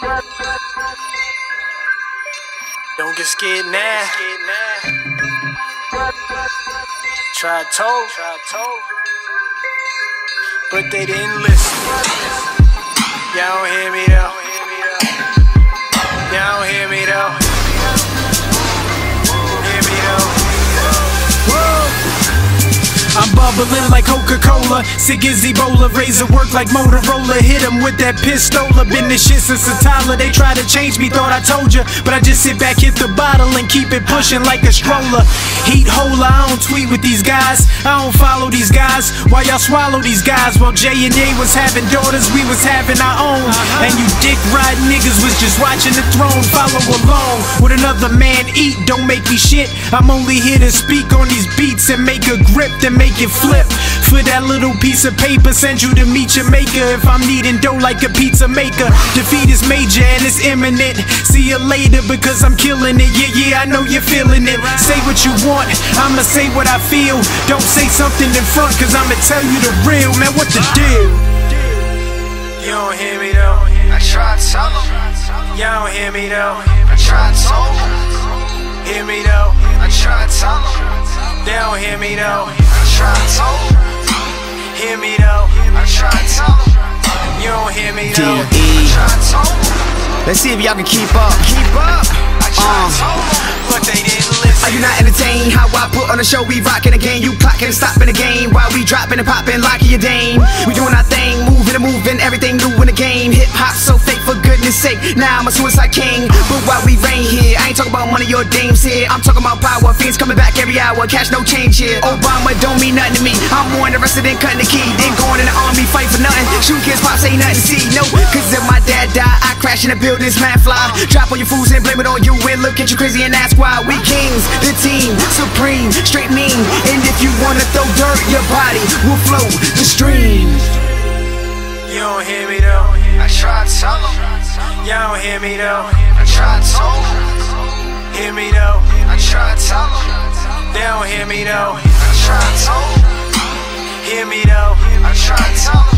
Don't get scared now. Try told, but they didn't listen. Y'all don't hear me though. Bubbling like Coca-Cola, sick as Ebola, razor work like Motorola. Hit 'em with that pistola. Been this shit since a toddler. They try to change me, thought I told ya, but I just sit back, hit the bottle, and keep it pushing like a stroller. Heat holer, I don't tweet with these guys, I don't follow these guys. Why y'all swallow these guys, while J and A was having daughters, we was having our own. Uh-huh. And you dick riding niggas was just watching the throne follow along. With another man eat, don't make me shit. I'm only here to speak on these beats and make a grip to make it flip. For that little piece of paper, send you to meet your maker. If I'm needing dough like a pizza maker, defeat is major and it's imminent. See you later because I'm killing it. Yeah, yeah, I know you're feeling it. Say what you want, I'ma say what I feel. Don't say something in front, cause I'ma tell you the real. Man, what the deal? You don't hear me though. I tried to tell them, Y'all don't hear me though. I tried to tell them, Hear me though. I tried to tell them, They don't hear me though. I tried to tell Hear me though. I tried to tell You don't hear me though. I D.E. to tell Let's see if y'all can keep up. keep up. I tried to um, tell them, But they didn't listen. Are you not entertained? How I put on a show, we rockin' again. You clockin' and stopping the game while we dropping and popping like your dame. We doing our thing, moving and moving, everything new in the game. Hip hop so fake, for goodness sake. Now I'm a suicide king, but while we talking about money or dames here. I'm talking about power, fiends coming back every hour, cash no change here. Obama don't mean nothing to me. I'm more interested in cutting the key, than going in the army, fight for nothing. Shoot kids, pops ain't nothing to see. No, cause if my dad die, I crash in the buildings, man fly. Drop all your fools and blame it on you and look at you crazy and ask why. We kings, the team, supreme, straight mean. And if you wanna throw dirt, your body will flow the stream. You don't hear me though. I tried to tell them, Y'all don't hear me though. I tried to tell them, Hear me though. I try to tell them, They don't hear me though. I try to tell them, Hear me though. I tried to tell them.